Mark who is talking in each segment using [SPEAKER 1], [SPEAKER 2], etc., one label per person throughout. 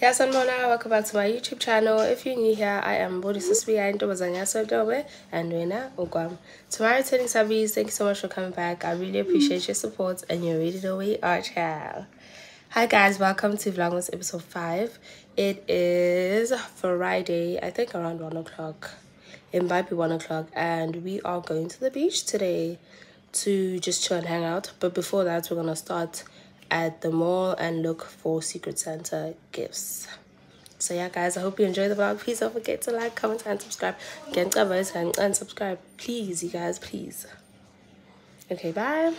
[SPEAKER 1] Yes, I'm Mona. Welcome back to my YouTube channel. If you're new here, I am Boniswa Sibiya and Sodobe and Wena Ogwam. To my returning subbies, thank you so much for coming back. I really appreciate your support and you already know we are child. Hi guys, welcome to Vlogmas episode 5. It is Friday, I think around 1 o'clock. It might be 1 o'clock and we are going to the beach today to just chill and hang out. But before that, we're to start at the mall and look for Secret Santa gifts. So yeah guys, I hope you enjoy the vlog. Please don't forget to like, comment, and subscribe. Again, and subscribe. Please, you guys, please. Okay, bye.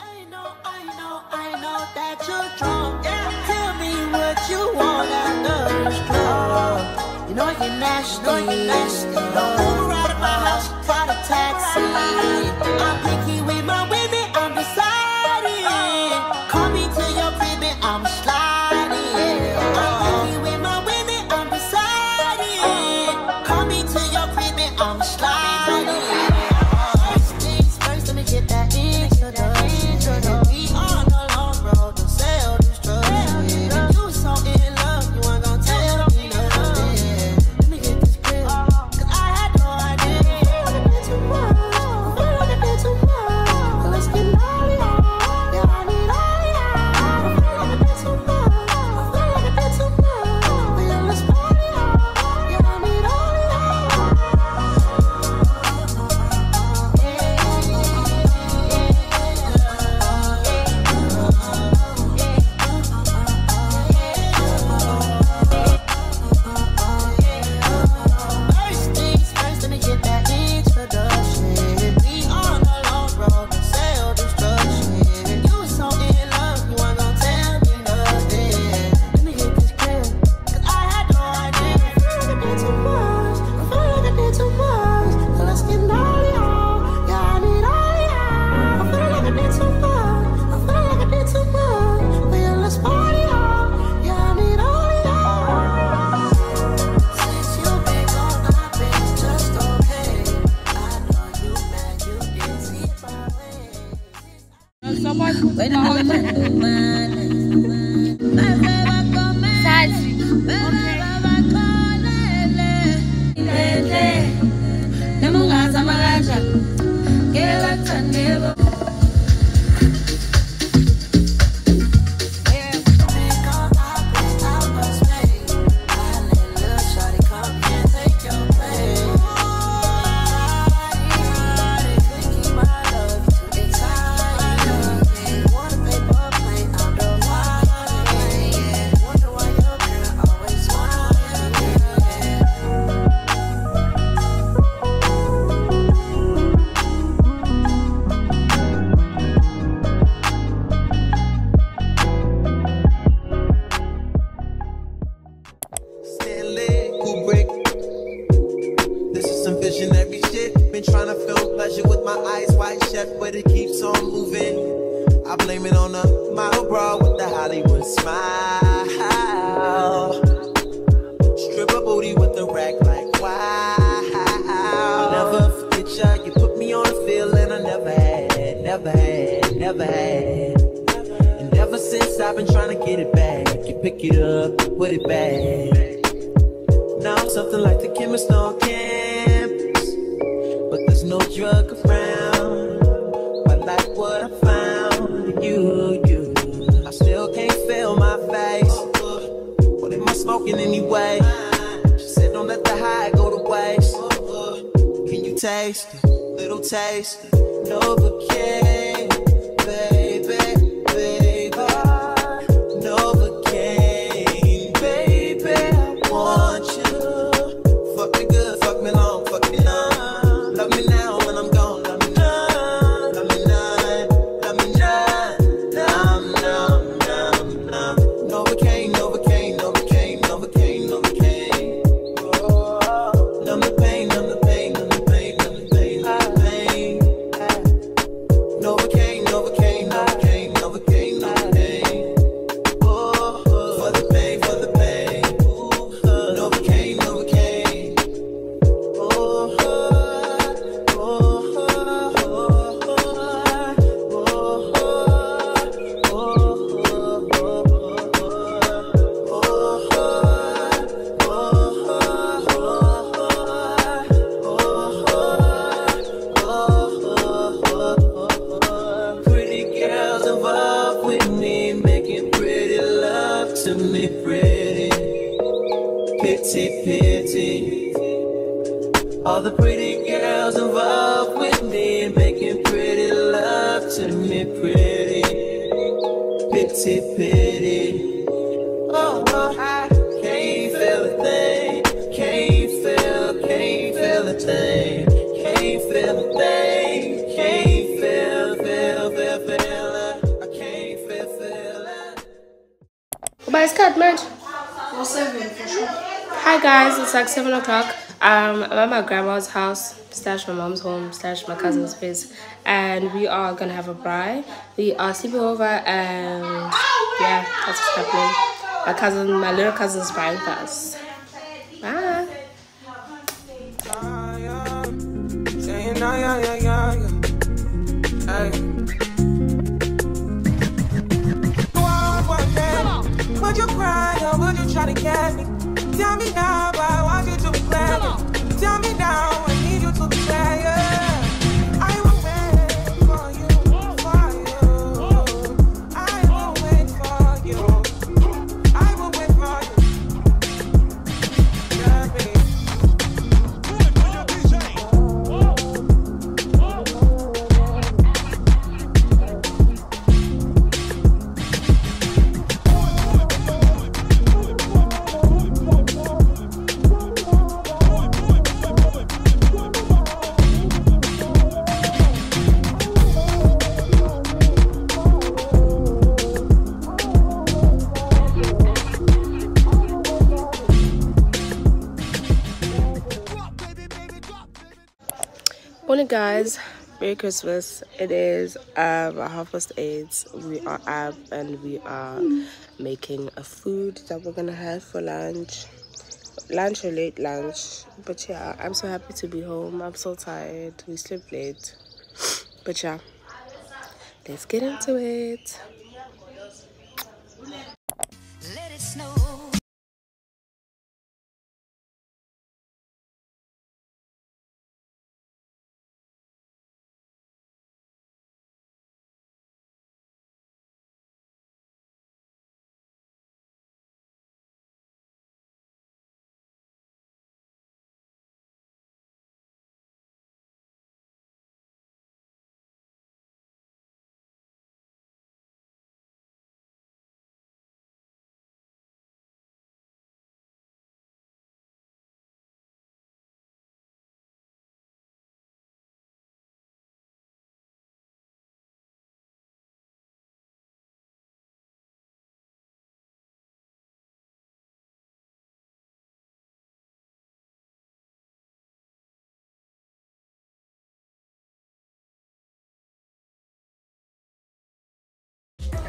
[SPEAKER 1] I know, I know, know you're nasty, know you're nasty. smile. Strip a booty with a rack like wow. I'll never forget ya. You put me on a and I never had, never had, never had. And ever since I've been trying
[SPEAKER 2] to get it back, you pick it up, put it back. Now I'm something like the chemist on campus, but there's no drug. tasty, little tasty, overkill. Pity, pity. Oh, oh, I can't feel a thing. Can't feel, can't feel a thing. Can't feel a thing. Can't feel, feel, feel, feel. I can't feel, feel it.
[SPEAKER 3] Wobei es cut, man.
[SPEAKER 4] Or seven for sure.
[SPEAKER 3] Hi guys, it's like seven o'clock. Um, I'm at my grandma's house, slash my mom's home, slash my cousin's place, and we are gonna have a braai. We are sleeping over, and yeah, that's what's happening. My cousin, my little cousin's buying for us. Bye.
[SPEAKER 5] Would you cry or would you try to get me? Tell me now, I want you
[SPEAKER 3] guys. Merry Christmas. It is um half past eight. We are up and we are making a food that we're gonna have for lunch. Lunch or late lunch. But yeah, I'm so happy to be home. I'm so tired. We slept late. But yeah, let's get into it.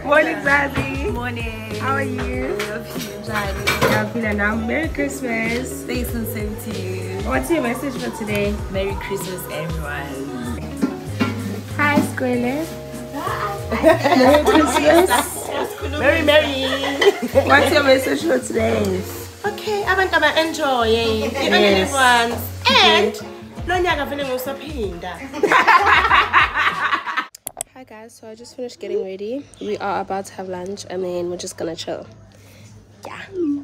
[SPEAKER 3] Morning, Zaddy.
[SPEAKER 4] Morning.
[SPEAKER 3] How are you?
[SPEAKER 4] Love you, Johnny.
[SPEAKER 3] Yeah, feeling now. Merry Christmas.
[SPEAKER 4] Thanks and same to you.
[SPEAKER 3] What's your message for today?
[SPEAKER 4] Merry Christmas, everyone.
[SPEAKER 3] Hi, Squirrel. Merry Christmas.
[SPEAKER 4] Merry, merry.
[SPEAKER 3] What's your message for today?
[SPEAKER 4] Okay, abantu aba-enjoye i-only ones and lo nyaka vele ngusaphinda
[SPEAKER 3] Hi guys, so I just finished getting ready. We are about to have lunch and then we're just gonna chill. Yeah,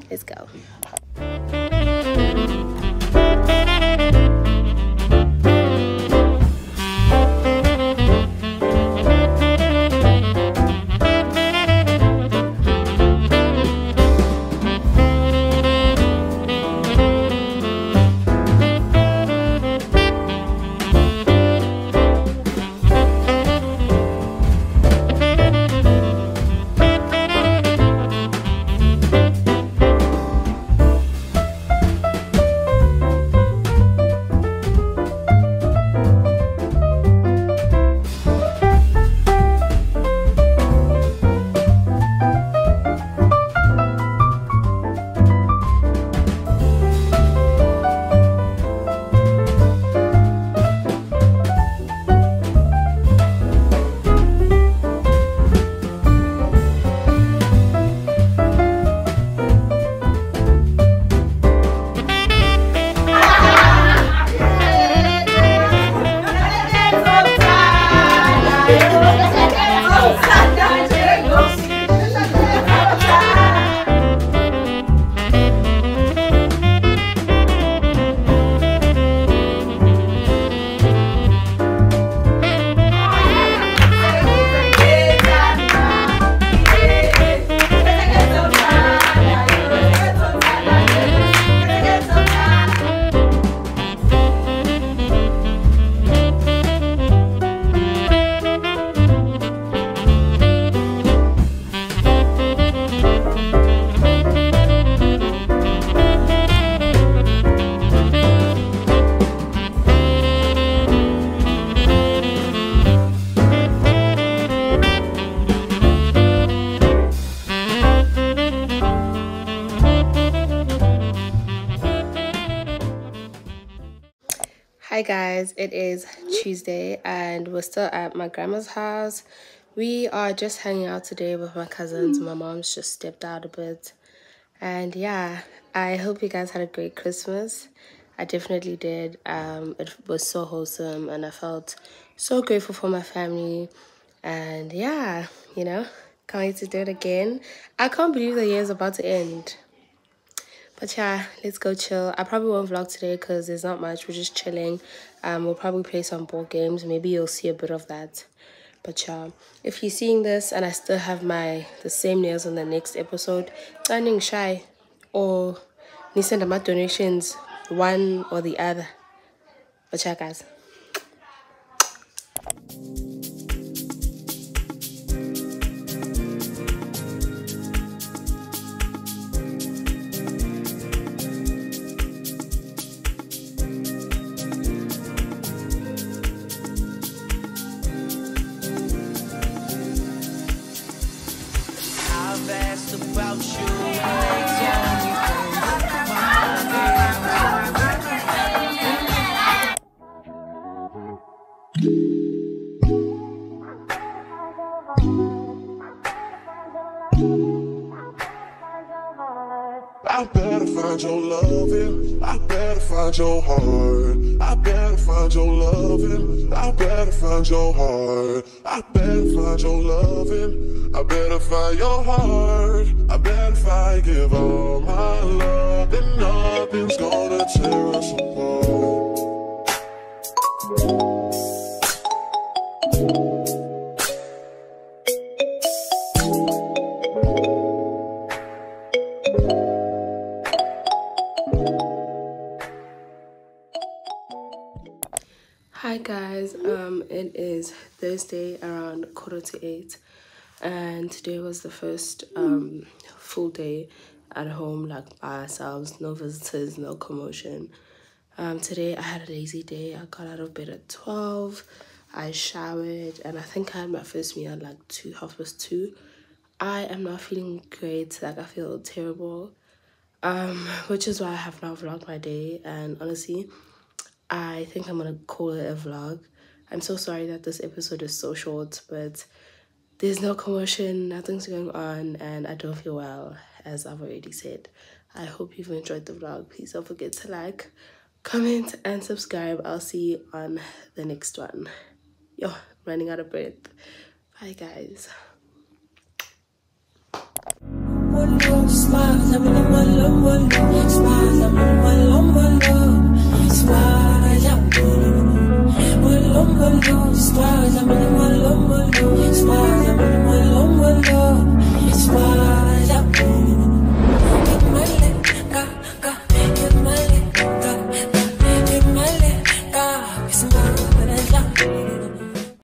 [SPEAKER 3] let's go. Guys, it is Tuesday and we're still at my grandma's house. We are just hanging out today with my cousins. My mom's just stepped out a bit. And yeah, I hope you guys had a great Christmas. I definitely did. Um, it was so wholesome and I felt so grateful for my family. And yeah, you know, can't wait to do it again. I can't believe the year is about to end. But yeah, let's go chill. I probably won't vlog today because there's not much. We're just chilling. Um, we'll probably play some board games. Maybe you'll see a bit of that. But yeah, if you're seeing this and I still have my the same nails on the next episode, turning shy or send my donations, one or the other. But yeah, guys.
[SPEAKER 6] I better find your loving. I better find your heart. I better find your loving. I better find your heart. I better find your loving. I better find your heart. I bet if I give all my love, then nothing's gonna tear us apart.
[SPEAKER 3] Guys, um, it is Thursday around quarter to eight, and today was the first um full day at home, like by ourselves, no visitors, no commotion. Um, today I had a lazy day. I got out of bed at twelve. I showered, and I think I had my first meal at like two, half past two. I am not feeling great. Like I feel terrible, um, which is why I have not vlogged my day. And honestly, I think I'm gonna call it a vlog. I'm so sorry that this episode is so short, but there's no commotion, nothing's going on, and I don't feel well, as I've already said. I hope you've enjoyed the vlog. Please don't forget to like, comment, and subscribe. I'll see you on the next one. Yo, running out of breath. Bye, guys.
[SPEAKER 7] Smile, Smiles, I'm in my love, my love. Smiles, I'm in my love, my love.